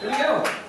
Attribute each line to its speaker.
Speaker 1: Here we go.